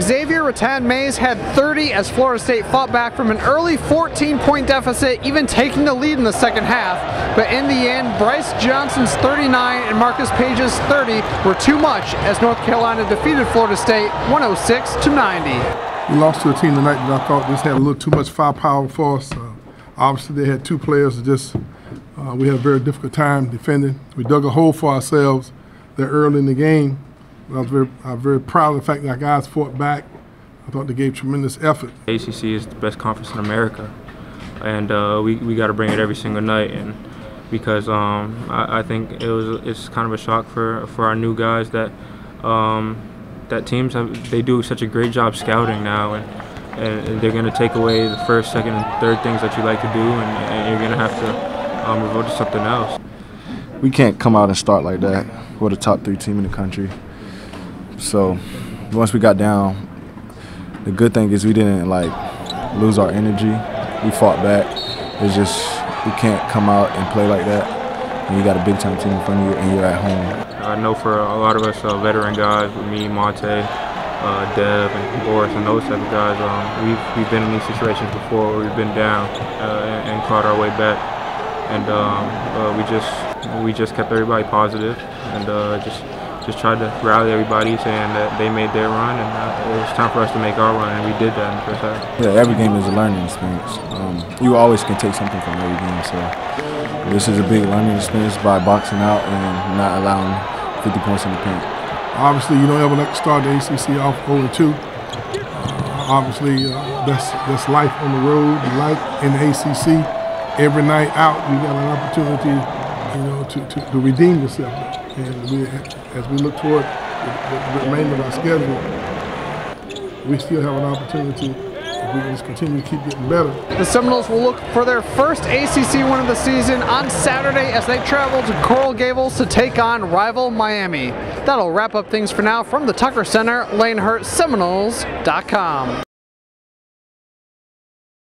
Xavier Rathan-Mayes had 30 as Florida State fought back from an early 14 point deficit, even taking the lead in the second half. But in the end, Brice Johnson's 39 and Marcus Paige's 30 were too much as North Carolina defeated Florida State 106 to 90. We lost to a team tonight that I thought just had a little too much firepower for us. Uh, obviously, they had two players that just, uh, we had a very difficult time defending. We dug a hole for ourselves there early in the game. I was very, I was very proud of the fact that our guys fought back. I thought they gave tremendous effort. ACC is the best conference in America, and uh, we we got to bring it every single night. And because um, I, I, think it was it's kind of a shock for for our new guys that um, that teams have they do such a great job scouting now, and and they're going to take away the first, second, and third things that you like to do, and, and you're going to have to um, revert to something else. We can't come out and start like that. We're the top three team in the country. So once we got down, the good thing is we didn't like lose our energy. We fought back. It's just we can't come out and play like that. And you got a big time team in front of you, and you're at home. I know for a lot of us uh, veteran guys, me, Montay, uh, Dev, and Boris, and those type of guys, um, we've we've been in these situations before. Where we've been down uh, and, and, caught our way back, and um, uh, we just we just kept everybody positive and uh, just just tried to rally everybody, saying that they made their run, and uh, it was time for us to make our run, and we did that in the first half. Yeah, every game is a learning experience. Um, you always can take something from every game, so this is a big learning experience by boxing out and not allowing 50 points in the paint. Obviously, you don't ever like to start the ACC off 0-2. Uh, obviously, uh, that's that's life on the road, life in the ACC. Every night out, you got an opportunity, you know, to, to, to redeem yourself. And we, as we look toward the, the remainder of our schedule, we still have an opportunity we just continue to keep getting better. The Seminoles will look for their first ACC win of the season on Saturday as they travel to Coral Gables to take on rival Miami. That'll wrap up things for now from the Tucker Center, Layne Herdt, Seminoles.com.